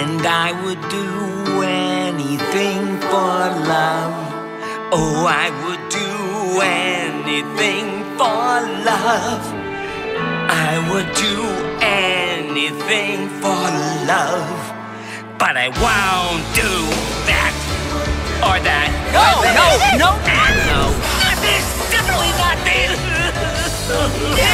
And I would do anything for love. Oh, I would do anything for love. I would do anything for love. But I won't do that or that. No, no, no, no. no. Not this. Definitely not this.